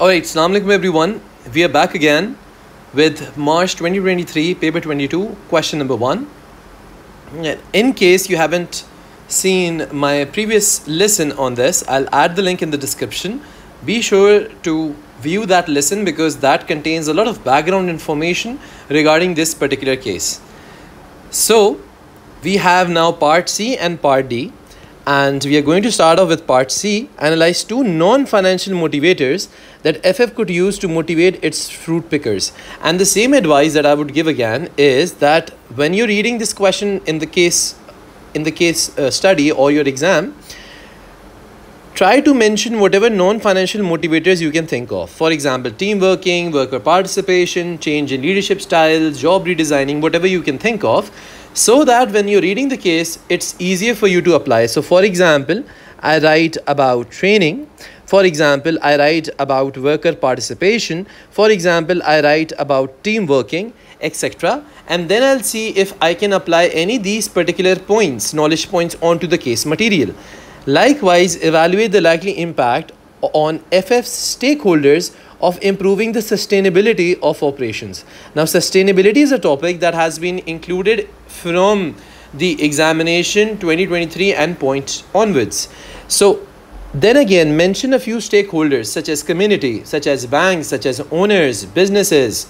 Alright, Assalamu alaikum everyone. We are back again with March 2023, paper 22, question number 1. In case you haven't seen my previous lesson on this, I'll add the link in the description. Be sure to view that lesson because that contains a lot of background information regarding this particular case. So, we have now part C and part D and we are going to start off with part C analyze two non-financial motivators that FF could use to motivate its fruit pickers. And the same advice that I would give again is that when you're reading this question in the case in the case uh, study or your exam try to mention whatever non-financial motivators you can think of. For example team working worker participation change in leadership styles job redesigning whatever you can think of so that when you're reading the case, it's easier for you to apply. So, for example, I write about training. For example, I write about worker participation. For example, I write about team working, etc. And then I'll see if I can apply any these particular points, knowledge points onto the case material. Likewise, evaluate the likely impact on FF's stakeholders of improving the sustainability of operations. Now, sustainability is a topic that has been included from the examination 2023 and point onwards. So, then again, mention a few stakeholders such as community, such as banks, such as owners, businesses,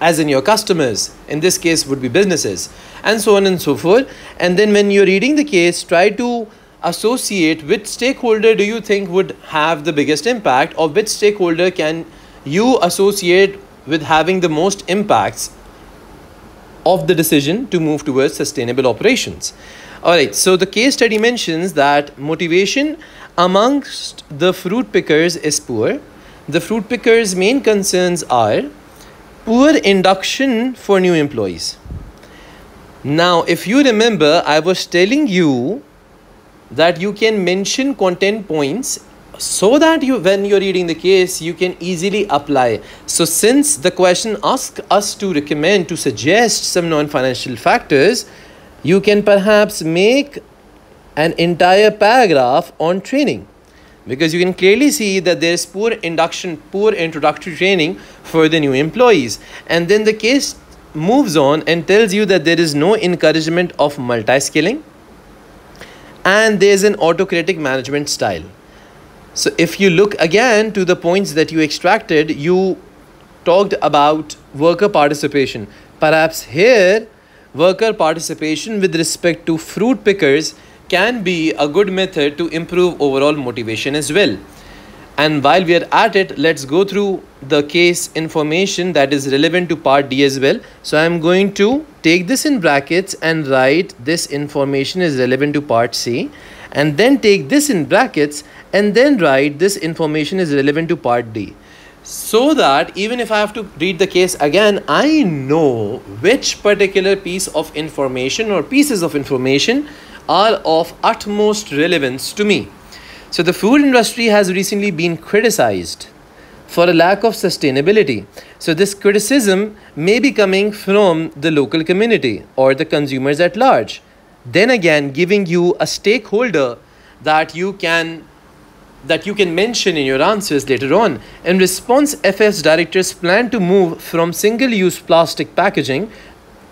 as in your customers. In this case, would be businesses, and so on and so forth. And then, when you're reading the case, try to associate which stakeholder do you think would have the biggest impact? Or which stakeholder can you associate with having the most impacts of the decision to move towards sustainable operations? All right so the case study mentions that motivation amongst the fruit pickers is poor. The fruit pickers main concerns are poor induction for new employees. Now if you remember i was telling you that you can mention content points so that you when you're reading the case you can easily apply. So since the question asks us to recommend to suggest some non-financial factors you can perhaps make an entire paragraph on training. Because you can clearly see that there is poor induction poor introductory training for the new employees. And then the case moves on and tells you that there is no encouragement of multi-skilling and there's an autocratic management style. So if you look again to the points that you extracted, you talked about worker participation. Perhaps here, worker participation with respect to fruit pickers can be a good method to improve overall motivation as well. And while we are at it, let's go through the case information that is relevant to part D as well. So I'm going to take this in brackets and write this information is relevant to part C and then take this in brackets and then write this information is relevant to part D so that even if I have to read the case again, I know which particular piece of information or pieces of information are of utmost relevance to me. So the food industry has recently been criticized for a lack of sustainability. So this criticism may be coming from the local community or the consumers at large. Then again, giving you a stakeholder that you can that you can mention in your answers later on. In response, FF's directors plan to move from single-use plastic packaging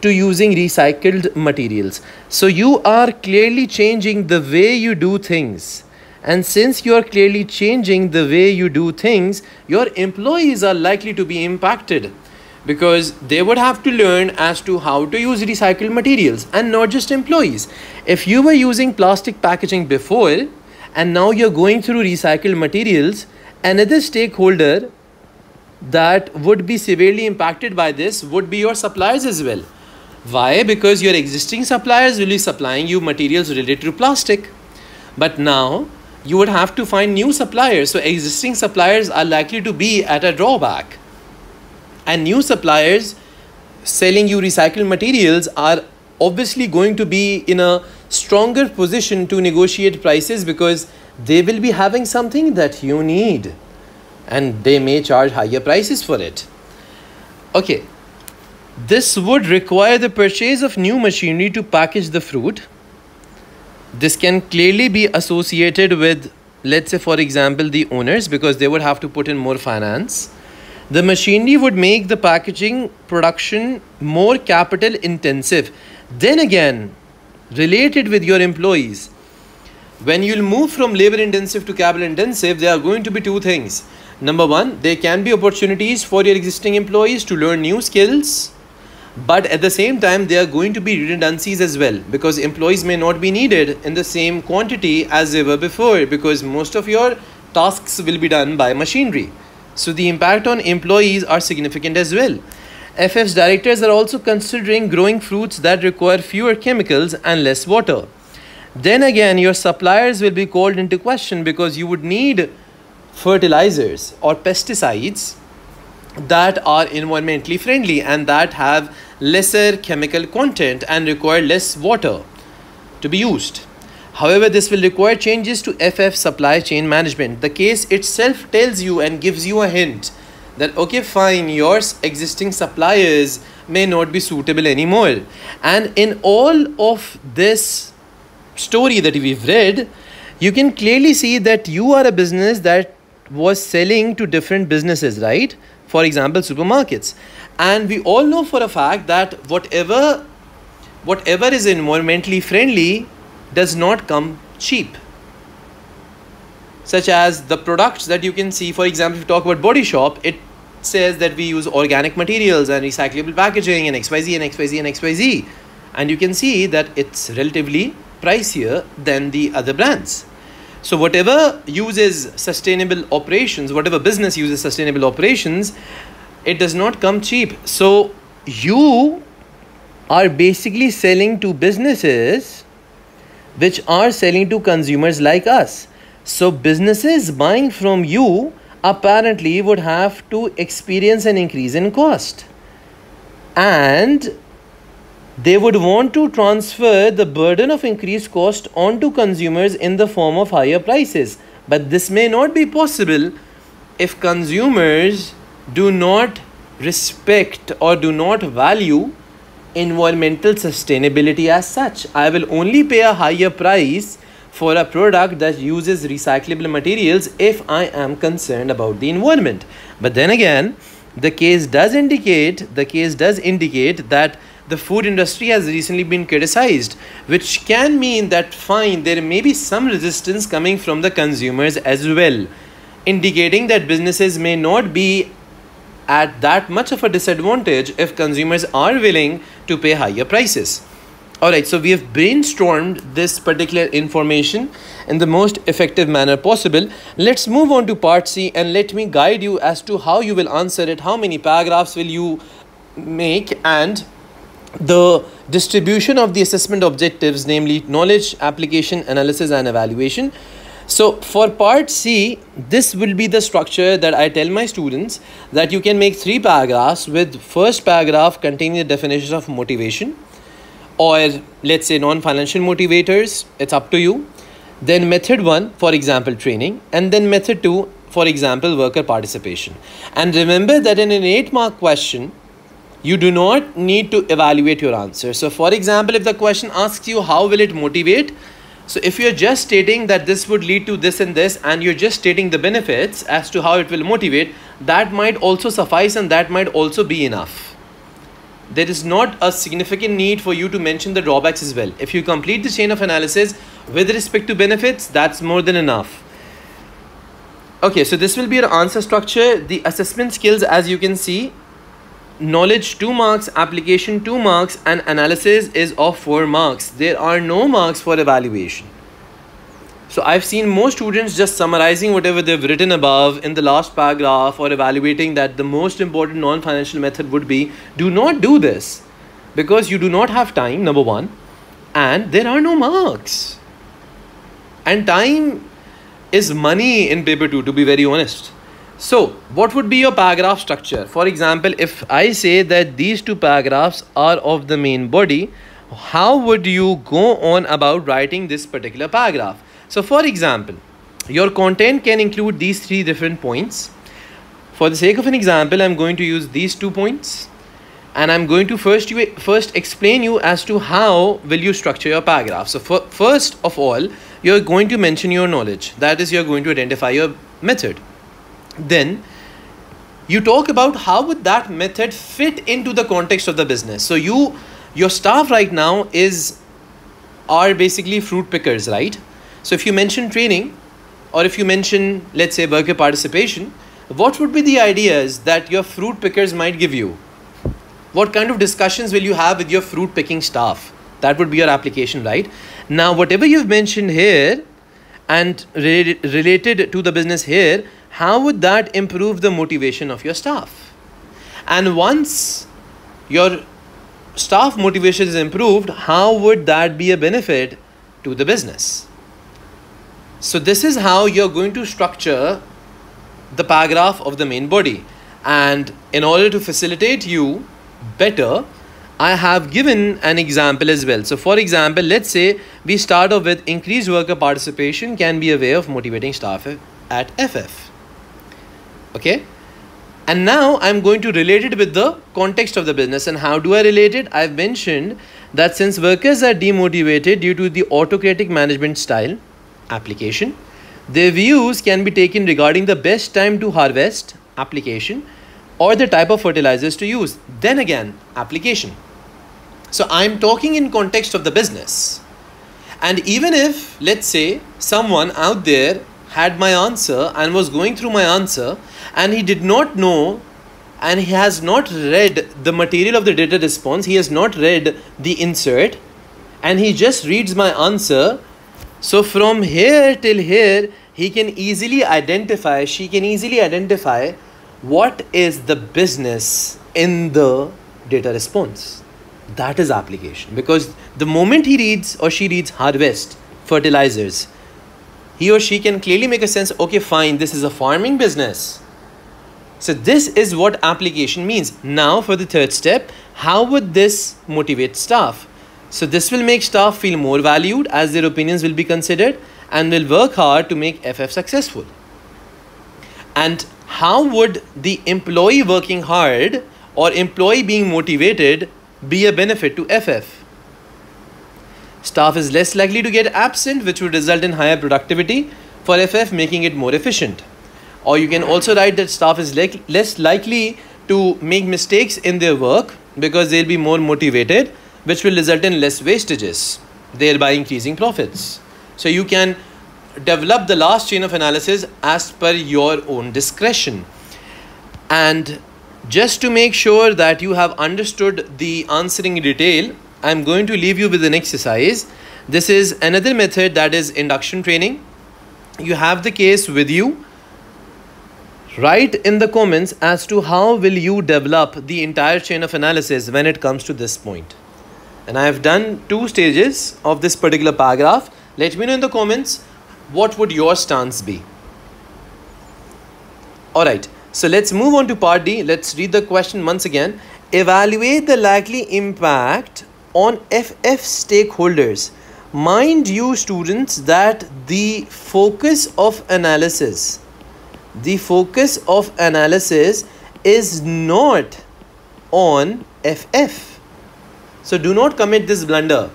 to using recycled materials. So you are clearly changing the way you do things and since you are clearly changing the way you do things, your employees are likely to be impacted because they would have to learn as to how to use recycled materials and not just employees. If you were using plastic packaging before and now you're going through recycled materials, another stakeholder that would be severely impacted by this would be your suppliers as well. Why? Because your existing suppliers will be supplying you materials related to plastic. But now you would have to find new suppliers. So existing suppliers are likely to be at a drawback. And new suppliers selling you recycled materials are obviously going to be in a stronger position to negotiate prices because they will be having something that you need and they may charge higher prices for it. Okay, this would require the purchase of new machinery to package the fruit this can clearly be associated with let's say for example the owners because they would have to put in more finance. The machinery would make the packaging production more capital intensive. Then again related with your employees when you'll move from labor intensive to capital intensive there are going to be two things. Number one there can be opportunities for your existing employees to learn new skills but at the same time there are going to be redundancies as well because employees may not be needed in the same quantity as they were before because most of your tasks will be done by machinery. So the impact on employees are significant as well. Ff's directors are also considering growing fruits that require fewer chemicals and less water. Then again your suppliers will be called into question because you would need fertilizers or pesticides that are environmentally friendly and that have lesser chemical content and require less water to be used. However, this will require changes to FF supply chain management. The case itself tells you and gives you a hint that okay fine your existing suppliers may not be suitable anymore and in all of this story that we've read you can clearly see that you are a business that was selling to different businesses right for example supermarkets and we all know for a fact that whatever whatever is environmentally friendly does not come cheap. Such as the products that you can see for example if you talk about body shop it says that we use organic materials and recyclable packaging and xyz and xyz and xyz and you can see that it's relatively pricier than the other brands. So whatever uses sustainable operations, whatever business uses sustainable operations, it does not come cheap. So you are basically selling to businesses which are selling to consumers like us. So businesses buying from you apparently would have to experience an increase in cost. And they would want to transfer the burden of increased cost onto consumers in the form of higher prices. But this may not be possible if consumers do not respect or do not value environmental sustainability as such. I will only pay a higher price for a product that uses recyclable materials if I am concerned about the environment. But then again, the case does indicate the case does indicate that the food industry has recently been criticized, which can mean that fine, there may be some resistance coming from the consumers as well, indicating that businesses may not be at that much of a disadvantage if consumers are willing to pay higher prices. Alright, so we have brainstormed this particular information in the most effective manner possible. Let's move on to part C and let me guide you as to how you will answer it, how many paragraphs will you make and the distribution of the assessment objectives, namely knowledge, application, analysis, and evaluation. So for part C, this will be the structure that I tell my students that you can make three paragraphs with first paragraph containing the definition of motivation or let's say non-financial motivators, it's up to you. Then method one, for example, training, and then method two, for example, worker participation. And remember that in an eight mark question, you do not need to evaluate your answer. So, for example, if the question asks you how will it motivate, so if you're just stating that this would lead to this and this, and you're just stating the benefits as to how it will motivate, that might also suffice and that might also be enough. There is not a significant need for you to mention the drawbacks as well. If you complete the chain of analysis with respect to benefits, that's more than enough. Okay, so this will be your answer structure. The assessment skills, as you can see, knowledge 2 marks, application 2 marks and analysis is of 4 marks. There are no marks for evaluation. So I've seen most students just summarizing whatever they've written above in the last paragraph or evaluating that the most important non-financial method would be do not do this because you do not have time number 1 and there are no marks. And time is money in paper 2 to be very honest. So, what would be your paragraph structure? For example, if I say that these two paragraphs are of the main body, how would you go on about writing this particular paragraph? So, for example, your content can include these three different points. For the sake of an example, I'm going to use these two points and I'm going to first you first explain you as to how will you structure your paragraph. So, first of all, you're going to mention your knowledge. That is, you're going to identify your method. Then you talk about how would that method fit into the context of the business. So you your staff right now is are basically fruit pickers, right? So if you mention training or if you mention let's say worker participation, what would be the ideas that your fruit pickers might give you? What kind of discussions will you have with your fruit picking staff? That would be your application, right? Now, whatever you've mentioned here and related, to the business here, how would that improve the motivation of your staff? And once your staff motivation is improved, how would that be a benefit to the business? So, this is how you're going to structure the paragraph of the main body. And in order to facilitate you better, I have given an example as well. So, for example, let's say we start off with increased worker participation can be a way of motivating staff at FF. Okay. And now I'm going to relate it with the context of the business. And how do I relate it? I've mentioned that since workers are demotivated due to the autocratic management style application, their views can be taken regarding the best time to harvest application or the type of fertilizers to use. Then again, application. So I'm talking in context of the business. And even if, let's say, someone out there had my answer and was going through my answer and he did not know and he has not read the material of the data response, he has not read the insert and he just reads my answer. So from here till here, he can easily identify, she can easily identify what is the business in the data response that is application because the moment he reads or she reads harvest fertilizers he or she can clearly make a sense okay fine this is a farming business. So this is what application means. Now for the third step how would this motivate staff? So this will make staff feel more valued as their opinions will be considered and will work hard to make ff successful. And how would the employee working hard or employee being motivated be a benefit to FF. Staff is less likely to get absent, which would result in higher productivity for FF, making it more efficient. Or you can also write that staff is le less likely to make mistakes in their work because they'll be more motivated, which will result in less wastages, thereby increasing profits. So you can develop the last chain of analysis as per your own discretion. And just to make sure that you have understood the answering detail, I'm going to leave you with an exercise. This is another method that is induction training. You have the case with you. Write in the comments as to how will you develop the entire chain of analysis when it comes to this point. And I have done two stages of this particular paragraph. Let me know in the comments what would your stance be. Alright. So let's move on to part D. Let's read the question once again. Evaluate the likely impact on FF stakeholders. Mind you students that the focus of analysis, the focus of analysis is not on FF. So do not commit this blunder.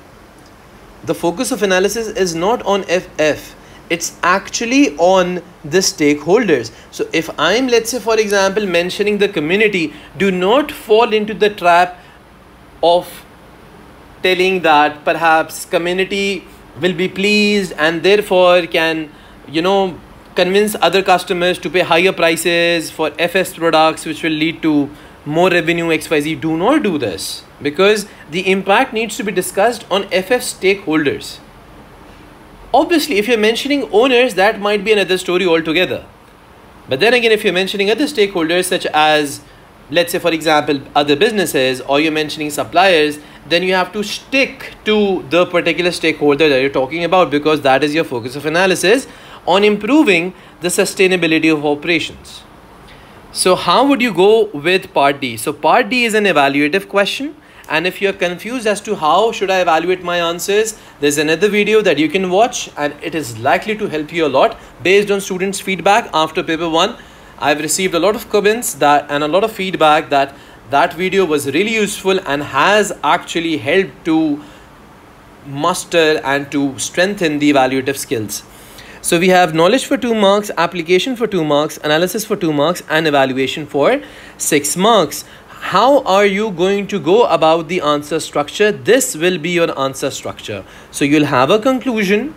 The focus of analysis is not on FF it's actually on the stakeholders so if i'm let's say for example mentioning the community do not fall into the trap of telling that perhaps community will be pleased and therefore can you know convince other customers to pay higher prices for ff's products which will lead to more revenue xyz do not do this because the impact needs to be discussed on ff stakeholders Obviously, if you're mentioning owners, that might be another story altogether. But then again, if you're mentioning other stakeholders, such as, let's say, for example, other businesses, or you're mentioning suppliers, then you have to stick to the particular stakeholder that you're talking about because that is your focus of analysis on improving the sustainability of operations. So, how would you go with part D? So, part D is an evaluative question and if you're confused as to how should I evaluate my answers there's another video that you can watch and it is likely to help you a lot based on students feedback after paper 1 I've received a lot of comments that and a lot of feedback that that video was really useful and has actually helped to muster and to strengthen the evaluative skills. So we have knowledge for 2 marks, application for 2 marks, analysis for 2 marks and evaluation for 6 marks. How are you going to go about the answer structure? This will be your answer structure. So you'll have a conclusion,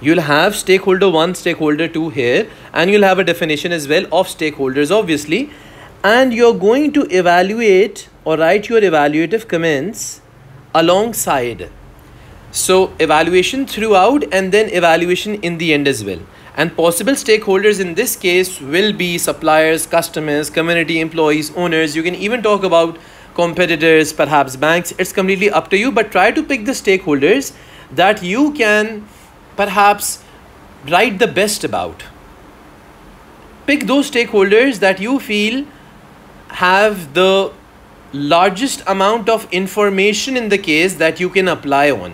you'll have stakeholder 1, stakeholder 2 here and you'll have a definition as well of stakeholders obviously and you're going to evaluate or write your evaluative comments alongside so evaluation throughout and then evaluation in the end as well. And possible stakeholders in this case will be suppliers, customers, community employees, owners. You can even talk about competitors, perhaps banks. It's completely up to you, but try to pick the stakeholders that you can perhaps write the best about. Pick those stakeholders that you feel have the largest amount of information in the case that you can apply on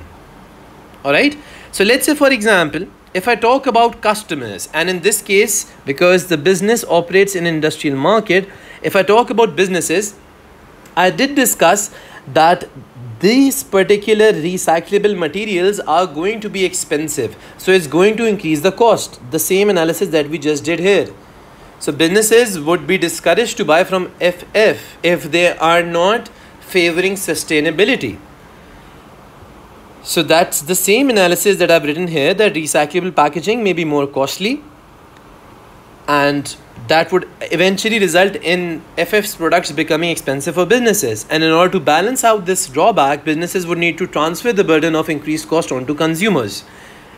all right so let's say for example if i talk about customers and in this case because the business operates in industrial market if i talk about businesses i did discuss that these particular recyclable materials are going to be expensive. So it's going to increase the cost. The same analysis that we just did here. So businesses would be discouraged to buy from ff if they are not favoring sustainability. So that's the same analysis that I've written here that recyclable packaging may be more costly and that would eventually result in FF's products becoming expensive for businesses. And in order to balance out this drawback, businesses would need to transfer the burden of increased cost onto consumers.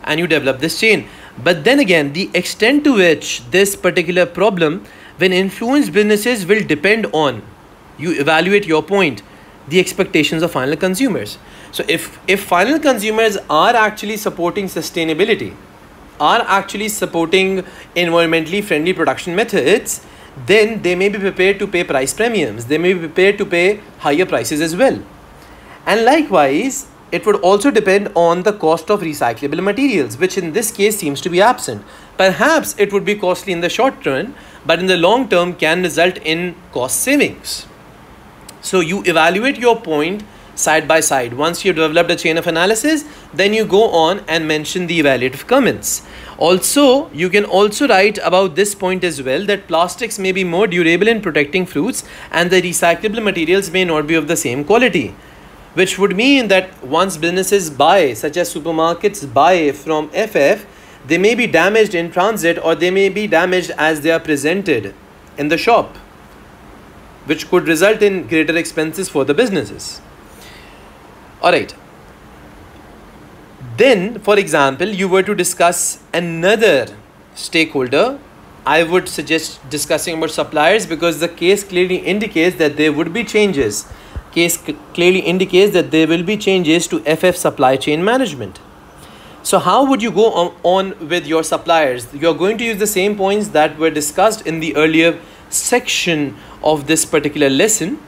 And you develop this chain. But then again, the extent to which this particular problem when influence businesses will depend on you evaluate your point the expectations of final consumers. So if, if final consumers are actually supporting sustainability, are actually supporting environmentally friendly production methods, then they may be prepared to pay price premiums. They may be prepared to pay higher prices as well. And likewise, it would also depend on the cost of recyclable materials, which in this case seems to be absent. Perhaps it would be costly in the short run, but in the long term can result in cost savings. So you evaluate your point side by side. Once you've developed a chain of analysis, then you go on and mention the evaluative comments. Also, you can also write about this point as well that plastics may be more durable in protecting fruits and the recyclable materials may not be of the same quality. Which would mean that once businesses buy, such as supermarkets buy from FF, they may be damaged in transit or they may be damaged as they are presented in the shop which could result in greater expenses for the businesses. Alright. Then, for example, you were to discuss another stakeholder. I would suggest discussing about suppliers because the case clearly indicates that there would be changes. Case clearly indicates that there will be changes to FF supply chain management. So how would you go on, on with your suppliers? You're going to use the same points that were discussed in the earlier section of this particular lesson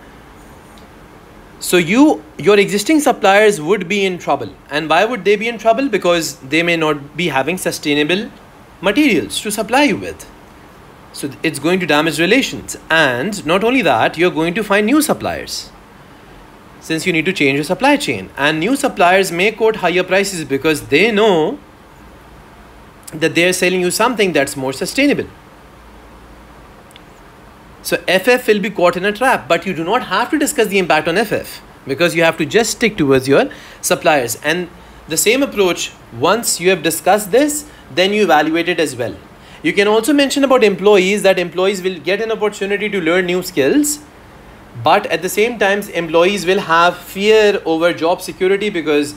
so you your existing suppliers would be in trouble. And why would they be in trouble? Because they may not be having sustainable materials to supply you with. So it's going to damage relations. And not only that you're going to find new suppliers. Since you need to change your supply chain. And new suppliers may quote higher prices because they know that they're selling you something that's more sustainable so FF will be caught in a trap, but you do not have to discuss the impact on FF because you have to just stick towards your suppliers. And the same approach, once you have discussed this, then you evaluate it as well. You can also mention about employees that employees will get an opportunity to learn new skills, but at the same time, employees will have fear over job security because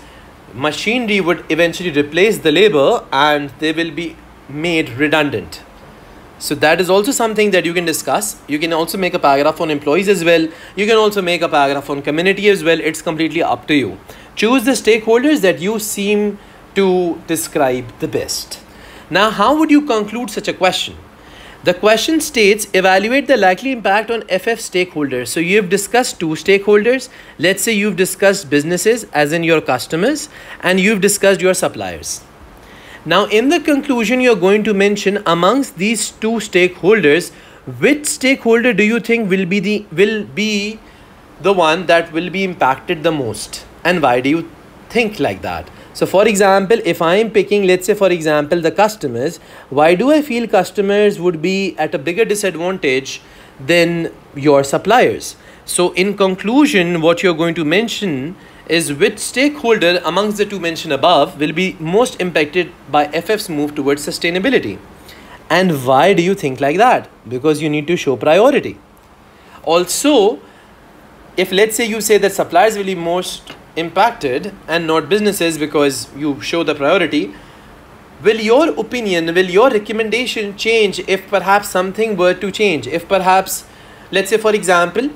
machinery would eventually replace the labor and they will be made redundant. So that is also something that you can discuss. You can also make a paragraph on employees as well. You can also make a paragraph on community as well. It's completely up to you. Choose the stakeholders that you seem to describe the best. Now, how would you conclude such a question? The question states evaluate the likely impact on FF stakeholders. So you have discussed two stakeholders. Let's say you've discussed businesses as in your customers and you've discussed your suppliers. Now, in the conclusion, you're going to mention amongst these two stakeholders, which stakeholder do you think will be the will be the one that will be impacted the most, and why do you think like that? So for example, if I'm picking, let's say for example, the customers, why do I feel customers would be at a bigger disadvantage than your suppliers? So in conclusion, what you're going to mention is which stakeholder amongst the two mentioned above will be most impacted by FF's move towards sustainability. And why do you think like that? Because you need to show priority. Also, if let's say you say that suppliers will be most impacted and not businesses because you show the priority, will your opinion, will your recommendation change if perhaps something were to change? If perhaps, let's say for example,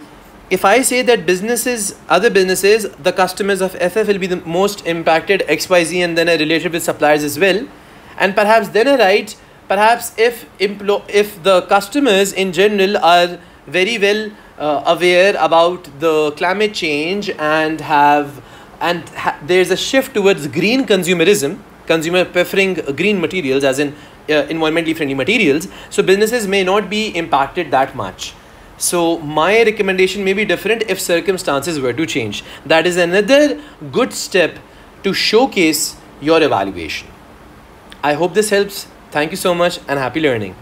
if I say that businesses, other businesses, the customers of FF will be the most impacted XYZ and then I relate it with suppliers as well. And perhaps then I write, perhaps if, if the customers in general are very well uh, aware about the climate change and have and ha there's a shift towards green consumerism consumer preferring green materials as in uh, environmentally friendly materials so businesses may not be impacted that much so my recommendation may be different if circumstances were to change. That is another good step to showcase your evaluation. I hope this helps. Thank you so much and happy learning.